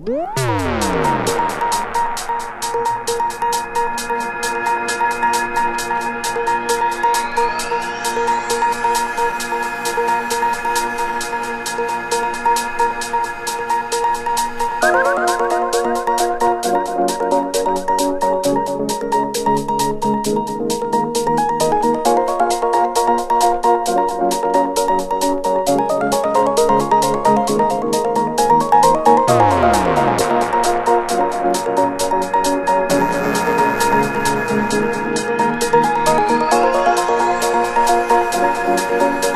Música Bye.